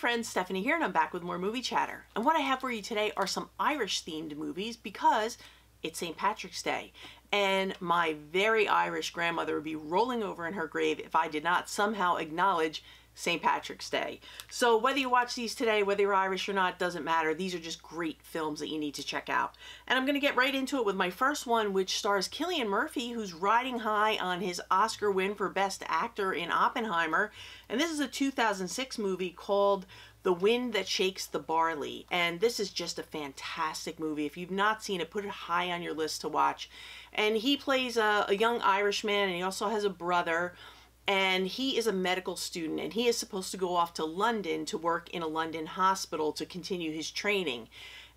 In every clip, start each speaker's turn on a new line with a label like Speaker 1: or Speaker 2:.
Speaker 1: friends, Stephanie here, and I'm back with more movie chatter. And what I have for you today are some Irish themed movies because it's St. Patrick's Day. And my very Irish grandmother would be rolling over in her grave if I did not somehow acknowledge St. Patrick's Day. So whether you watch these today, whether you're Irish or not, doesn't matter. These are just great films that you need to check out. And I'm going to get right into it with my first one, which stars Cillian Murphy, who's riding high on his Oscar win for Best Actor in Oppenheimer. And this is a 2006 movie called the Wind That Shakes the Barley. And this is just a fantastic movie. If you've not seen it, put it high on your list to watch. And he plays a, a young Irishman, and he also has a brother and he is a medical student and he is supposed to go off to London to work in a London hospital to continue his training.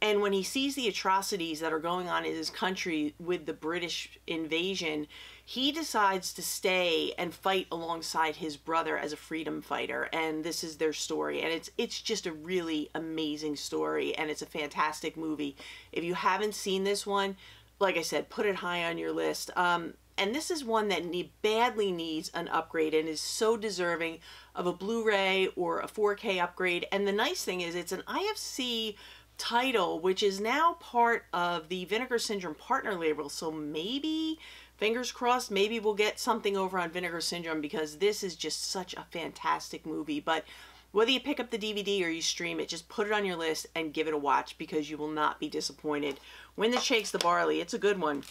Speaker 1: And when he sees the atrocities that are going on in his country with the British invasion, he decides to stay and fight alongside his brother as a freedom fighter. And this is their story. And it's it's just a really amazing story and it's a fantastic movie. If you haven't seen this one, like I said, put it high on your list. Um, and this is one that need, badly needs an upgrade and is so deserving of a Blu-ray or a 4K upgrade. And the nice thing is it's an IFC title, which is now part of the Vinegar Syndrome partner label. So maybe, fingers crossed, maybe we'll get something over on Vinegar Syndrome because this is just such a fantastic movie. But whether you pick up the DVD or you stream it, just put it on your list and give it a watch because you will not be disappointed. Wind That Shakes the Barley, it's a good one.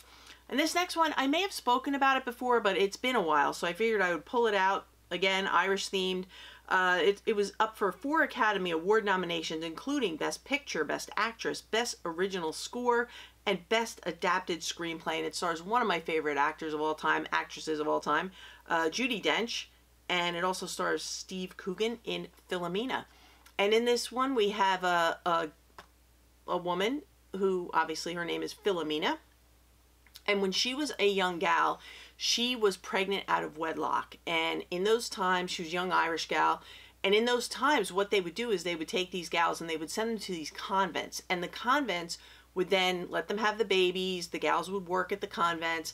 Speaker 1: And this next one, I may have spoken about it before, but it's been a while, so I figured I would pull it out. Again, Irish themed. Uh, it, it was up for four Academy Award nominations, including Best Picture, Best Actress, Best Original Score, and Best Adapted Screenplay. And it stars one of my favorite actors of all time, actresses of all time, uh, Judi Dench. And it also stars Steve Coogan in Philomena. And in this one, we have a, a, a woman who, obviously, her name is Philomena and when she was a young gal, she was pregnant out of wedlock. And in those times, she was a young Irish gal. And in those times, what they would do is they would take these gals and they would send them to these convents. And the convents would then let them have the babies. The gals would work at the convents.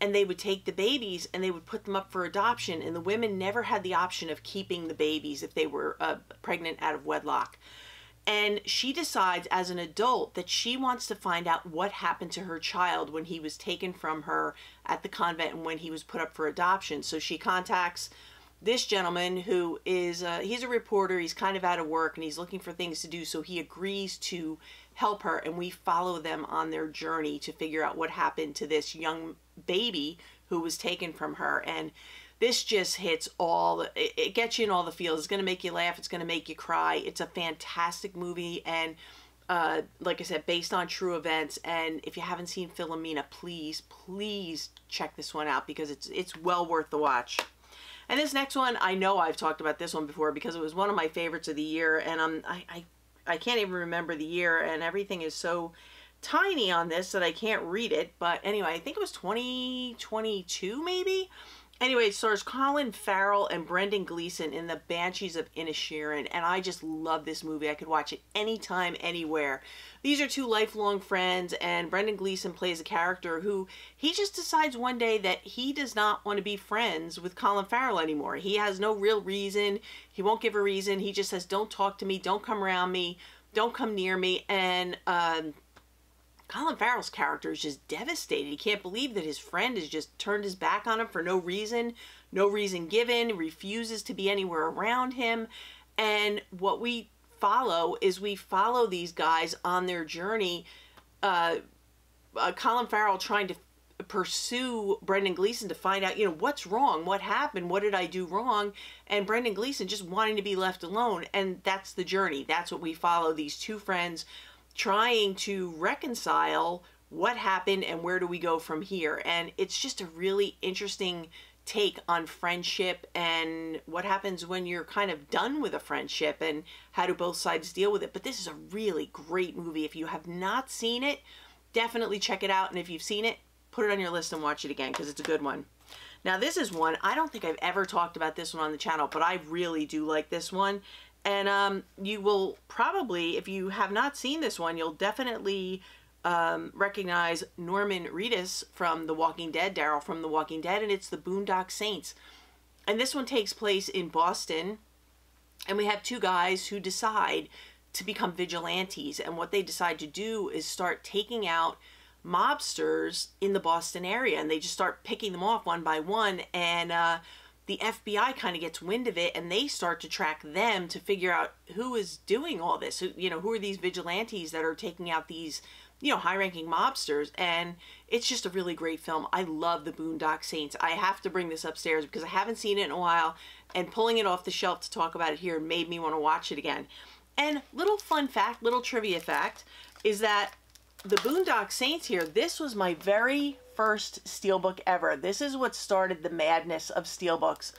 Speaker 1: And they would take the babies and they would put them up for adoption. And the women never had the option of keeping the babies if they were uh, pregnant out of wedlock. And she decides as an adult that she wants to find out what happened to her child when he was taken from her at the convent and when he was put up for adoption. So she contacts this gentleman who is, uh, he's a reporter, he's kind of out of work and he's looking for things to do. So he agrees to help her and we follow them on their journey to figure out what happened to this young baby who was taken from her. And this just hits all, it, it gets you in all the feels. It's going to make you laugh. It's going to make you cry. It's a fantastic movie. And uh, like I said, based on true events. And if you haven't seen Philomena, please, please check this one out because it's it's well worth the watch. And this next one, I know I've talked about this one before because it was one of my favorites of the year, and I'm I I, I can't even remember the year, and everything is so tiny on this that I can't read it. But anyway, I think it was 2022 maybe. Anyway, it stars Colin Farrell and Brendan Gleeson in The Banshees of Inisherin, and I just love this movie. I could watch it anytime, anywhere. These are two lifelong friends, and Brendan Gleeson plays a character who he just decides one day that he does not want to be friends with Colin Farrell anymore. He has no real reason. He won't give a reason. He just says, don't talk to me, don't come around me, don't come near me, and um, Colin Farrell's character is just devastated. He can't believe that his friend has just turned his back on him for no reason, no reason given, refuses to be anywhere around him. And what we follow is we follow these guys on their journey. Uh, uh, Colin Farrell trying to pursue Brendan Gleeson to find out, you know, what's wrong, what happened, what did I do wrong, and Brendan Gleeson just wanting to be left alone. And that's the journey. That's what we follow. These two friends trying to reconcile what happened and where do we go from here. And it's just a really interesting take on friendship and what happens when you're kind of done with a friendship and how do both sides deal with it. But this is a really great movie. If you have not seen it, definitely check it out. And if you've seen it, put it on your list and watch it again because it's a good one. Now this is one, I don't think I've ever talked about this one on the channel, but I really do like this one. And um, you will probably, if you have not seen this one, you'll definitely um, recognize Norman Reedus from The Walking Dead, Daryl from The Walking Dead, and it's the Boondock Saints. And this one takes place in Boston And we have two guys who decide to become vigilantes. And what they decide to do is start taking out mobsters in the Boston area. And they just start picking them off one by one. And uh, the FBI kind of gets wind of it and they start to track them to figure out who is doing all this. Who, you know, who are these vigilantes that are taking out these you know, high ranking mobsters. And it's just a really great film. I love The Boondock Saints. I have to bring this upstairs because I haven't seen it in a while. And pulling it off the shelf to talk about it here made me want to watch it again. And little fun fact, little trivia fact, is that the Boondock Saints here, this was my very first steelbook ever. This is what started the madness of steelbooks.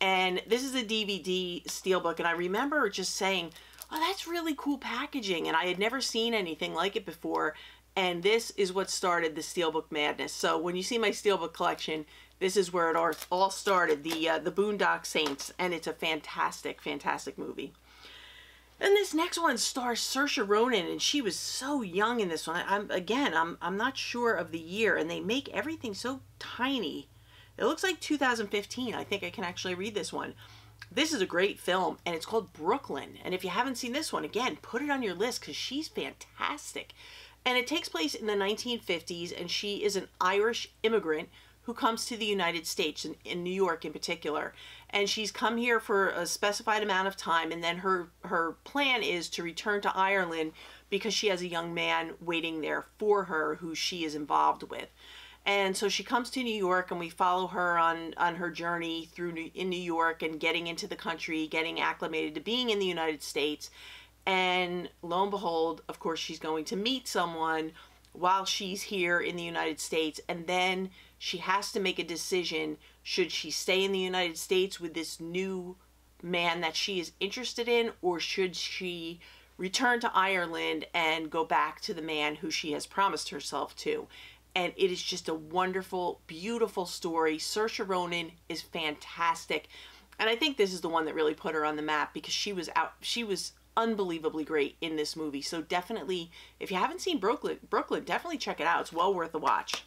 Speaker 1: And this is a DVD steelbook. And I remember just saying, oh, that's really cool packaging. And I had never seen anything like it before. And this is what started the Steelbook madness. So when you see my Steelbook collection, this is where it all started, the, uh, the Boondock Saints. And it's a fantastic, fantastic movie. And this next one stars Saoirse Ronan, and she was so young in this one. I'm again, I'm I'm not sure of the year, and they make everything so tiny. It looks like 2015. I think I can actually read this one. This is a great film, and it's called Brooklyn. And if you haven't seen this one, again, put it on your list because she's fantastic. And it takes place in the 1950s, and she is an Irish immigrant who comes to the United States, in, in New York in particular. And she's come here for a specified amount of time, and then her, her plan is to return to Ireland because she has a young man waiting there for her who she is involved with. And so she comes to New York, and we follow her on on her journey through New, in New York and getting into the country, getting acclimated to being in the United States. And lo and behold, of course, she's going to meet someone while she's here in the United States, and then she has to make a decision: should she stay in the United States with this new man that she is interested in, or should she return to Ireland and go back to the man who she has promised herself to? and it is just a wonderful, beautiful story. Saoirse Ronan is fantastic, and I think this is the one that really put her on the map because she was out. She was unbelievably great in this movie. So definitely, if you haven't seen Brooklyn, Brooklyn, definitely check it out. It's well worth a watch.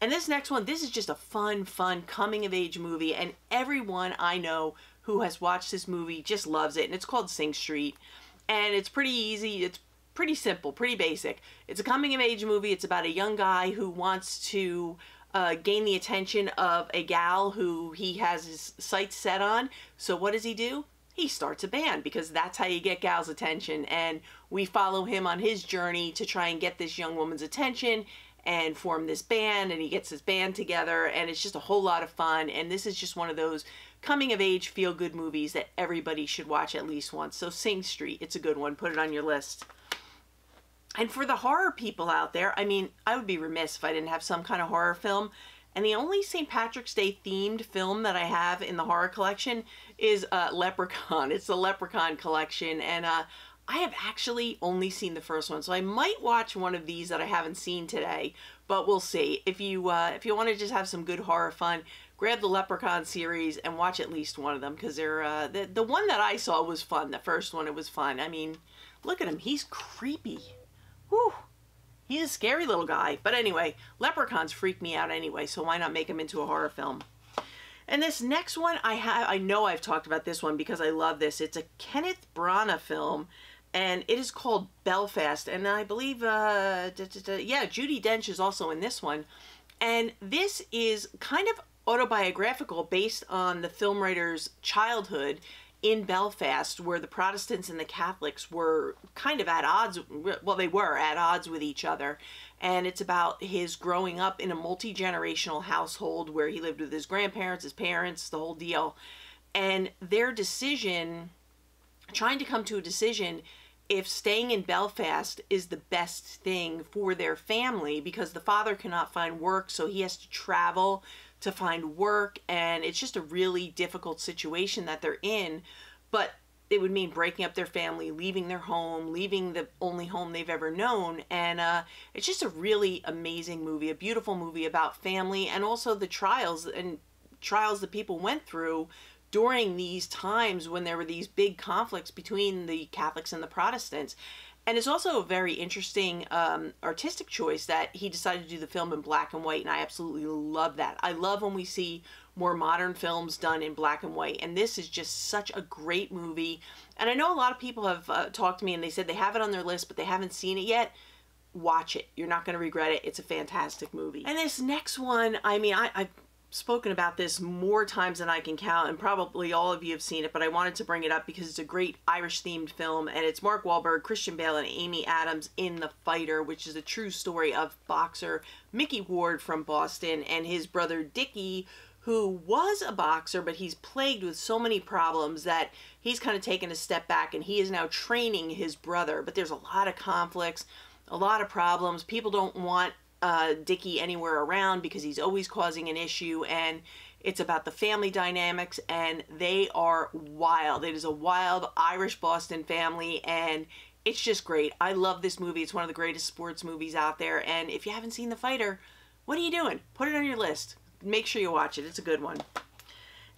Speaker 1: And this next one, this is just a fun, fun coming of age movie, and everyone I know who has watched this movie just loves it. And it's called Sing Street, and it's pretty easy. It's pretty simple, pretty basic. It's a coming of age movie. It's about a young guy who wants to uh, gain the attention of a gal who he has his sights set on. So what does he do? He starts a band because that's how you get gal's attention. And we follow him on his journey to try and get this young woman's attention and form this band and he gets his band together and it's just a whole lot of fun and this is just one of those coming of age feel good movies that everybody should watch at least once so sing street it's a good one put it on your list and for the horror people out there, I mean, I would be remiss if I didn't have some kind of horror film. And the only St. Patrick's Day themed film that I have in the horror collection is uh, Leprechaun. It's the Leprechaun collection. And uh, I have actually only seen the first one. So I might watch one of these that I haven't seen today. But we'll see. If you, uh, if you want to just have some good horror fun, grab the Leprechaun series and watch at least one of them. Because they're, uh, the, the one that I saw was fun. The first one, it was fun. I mean, look at him. He's creepy. Whew. He's a scary little guy. But anyway, leprechauns freak me out anyway, so why not make him into a horror film? And this next one, I have, I know I've talked about this one because I love this. It's a Kenneth Branagh film, and it is called Belfast. And I believe, uh, da, da, da, yeah, Judi Dench is also in this one. And this is kind of autobiographical based on the film writer's childhood in Belfast where the Protestants and the Catholics were kind of at odds well they were at odds with each other and it's about his growing up in a multi-generational household where he lived with his grandparents, his parents, the whole deal. And their decision trying to come to a decision if staying in Belfast is the best thing for their family because the father cannot find work so he has to travel to find work and it's just a really difficult situation that they're in. But it would mean breaking up their family leaving their home leaving the only home they've ever known and uh, it's just a really amazing movie a beautiful movie about family and also the trials and trials that people went through during these times when there were these big conflicts between the catholics and the protestants and it's also a very interesting um, artistic choice that he decided to do the film in black and white, and I absolutely love that. I love when we see more modern films done in black and white. And this is just such a great movie. And I know a lot of people have uh, talked to me and they said they have it on their list, but they haven't seen it yet. Watch it. You're not going to regret it. It's a fantastic movie. And this next one, I mean, I, I've spoken about this more times than I can count, and probably all of you have seen it, but I wanted to bring it up because it's a great Irish themed film, and it's Mark Wahlberg, Christian Bale, and Amy Adams in The Fighter, which is a true story of boxer Micky Ward from Boston and his brother Dickie, who was a boxer, but he's plagued with so many problems that he's kind of taken a step back and he is now training his brother. But there's a lot of conflicts, a lot of problems. People don't want uh, Dickie anywhere around because he's always causing an issue and it's about the family dynamics and they are wild. It is a wild Irish Boston family and it's just great. I love this movie. It's one of the greatest sports movies out there and if you haven't seen The Fighter, what are you doing? Put it on your list. Make sure you watch it. It's a good one.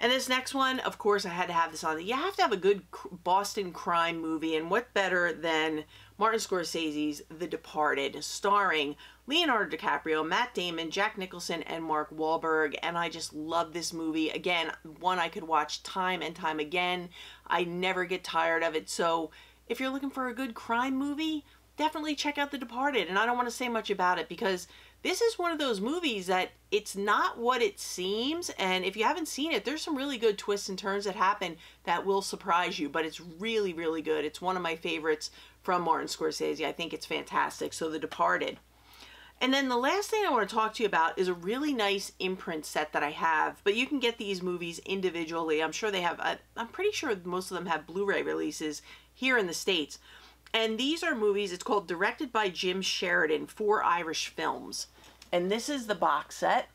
Speaker 1: And this next one, of course, I had to have this on. You have to have a good Boston crime movie, and what better than Martin Scorsese's The Departed, starring Leonardo DiCaprio, Matt Damon, Jack Nicholson, and Mark Wahlberg. And I just love this movie. Again, one I could watch time and time again. I never get tired of it. So if you're looking for a good crime movie, definitely check out The Departed. And I don't want to say much about it because this is one of those movies that it's not what it seems and if you haven't seen it there's some really good twists and turns that happen that will surprise you but it's really really good it's one of my favorites from martin scorsese i think it's fantastic so the departed and then the last thing I want to talk to you about is a really nice imprint set that I have, but you can get these movies individually. I'm sure they have, uh, I'm pretty sure most of them have Blu-ray releases here in the States. And these are movies, it's called Directed by Jim Sheridan, Four Irish Films. And this is the box set.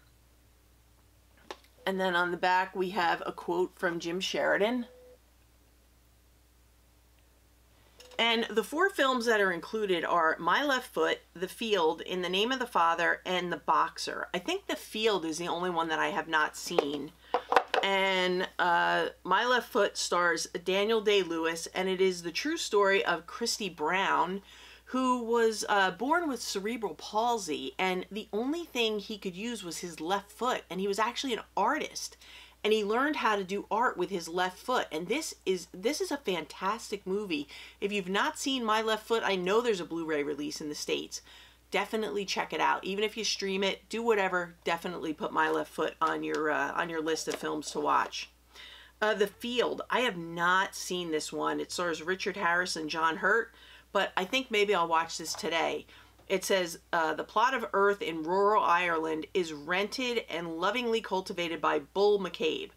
Speaker 1: And then on the back we have a quote from Jim Sheridan. And the four films that are included are My Left Foot, The Field, In the Name of the Father, and The Boxer. I think The Field is the only one that I have not seen and uh, My Left Foot stars Daniel Day Lewis, and it is the true story of Christy Brown, who was uh, born with cerebral palsy, and the only thing he could use was his left foot, and he was actually an artist. And he learned how to do art with his left foot, and this is this is a fantastic movie. If you've not seen My Left Foot, I know there's a Blu-ray release in the states definitely check it out. Even if you stream it, do whatever, definitely put My Left Foot on your uh, on your list of films to watch. Uh, the Field. I have not seen this one. It stars Richard Harris and John Hurt, but I think maybe I'll watch this today. It says uh, the plot of Earth in rural Ireland is rented and lovingly cultivated by Bull McCabe.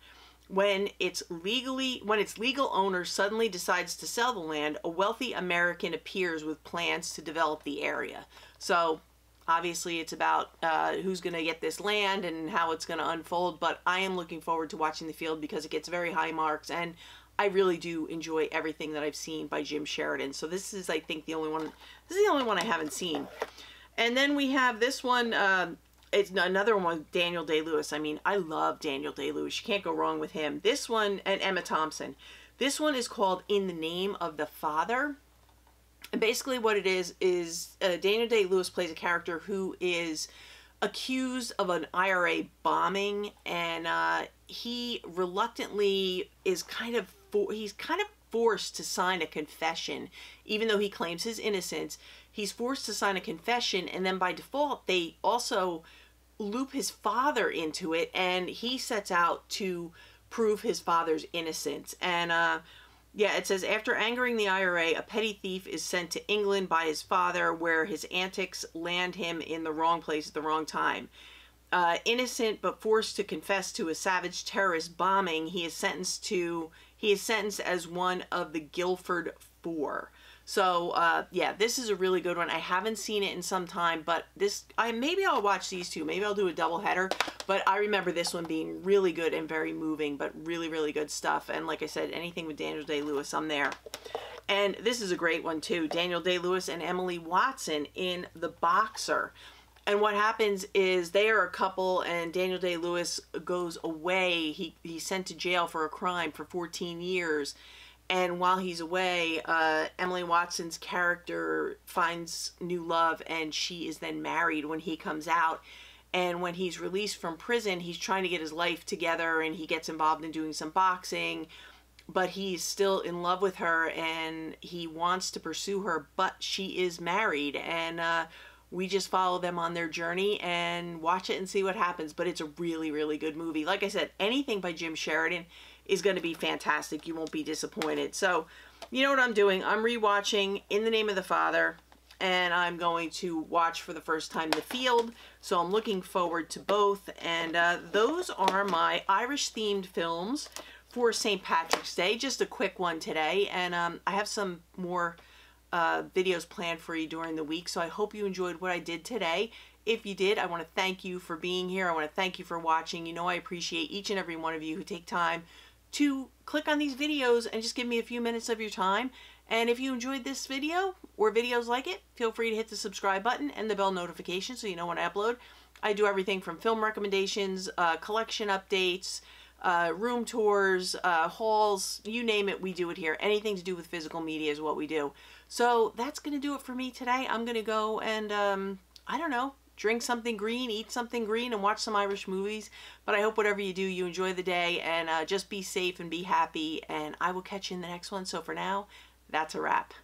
Speaker 1: When its legally when its legal owner suddenly decides to sell the land, a wealthy American appears with plans to develop the area. So obviously it's about uh, who's going to get this land and how it's going to unfold but i am looking forward to watching the field because it gets very high marks and i really do enjoy everything that i've seen by jim sheridan. So this is i think the only one this is the only one i haven't seen. And then we have this one uh, it's another one with daniel day-lewis. I mean i love daniel day-lewis. You can't go wrong with him. This one and emma thompson. This one is called in the name of the father. And basically what it is is uh, Daniel Day-Lewis plays a character who is accused of an IRA bombing. And uh, he reluctantly is kind of for, he's kind of forced to sign a confession even though he claims his innocence he's forced to sign a confession and then by default they also loop his father into it and he sets out to prove his father's innocence and uh yeah, it says after angering the IRA, a petty thief is sent to England by his father, where his antics land him in the wrong place at the wrong time. Uh, innocent but forced to confess to a savage terrorist bombing, he is sentenced to he is sentenced as one of the Guildford Four. So uh, yeah, this is a really good one. I haven't seen it in some time, but this I maybe I'll watch these two. Maybe I'll do a double header. But I remember this one being really good and very moving, but really really good stuff. And like I said, anything with Daniel Day Lewis, I'm there. And this is a great one too. Daniel Day Lewis and Emily Watson in The Boxer. And what happens is they are a couple, and Daniel Day Lewis goes away. He he's sent to jail for a crime for 14 years and while he's away, uh, Emily Watson's character finds new love, and she is then married when he comes out. And when he's released from prison, he's trying to get his life together and he gets involved in doing some boxing. But he's still in love with her and he wants to pursue her, but she is married. And uh, we just follow them on their journey and watch it and see what happens. But it's a really, really good movie. Like I said, anything by Jim Sheridan is going to be fantastic. You won't be disappointed. So, you know what I'm doing? I'm rewatching In the Name of the Father and I'm going to watch for the first time The Field. So I'm looking forward to both. And uh, those are my Irish themed films for St. Patrick's Day. Just a quick one today. And um, I have some more uh, videos planned for you during the week. So I hope you enjoyed what I did today. If you did, I want to thank you for being here. I want to thank you for watching. You know I appreciate each and every one of you who take time to click on these videos and just give me a few minutes of your time. And if you enjoyed this video or videos like it, feel free to hit the subscribe button and the bell notification so you know when I upload. I do everything from film recommendations, uh, collection updates, uh, room tours, uh, hauls, you name it, we do it here. Anything to do with physical media is what we do. So that's going to do it for me today. I'm going to go and, um, I don't know, drink something green, eat something green, and watch some Irish movies. But I hope whatever you do, you enjoy the day and uh, just be safe and be happy. And I will catch you in the next one. So for now, that's a wrap.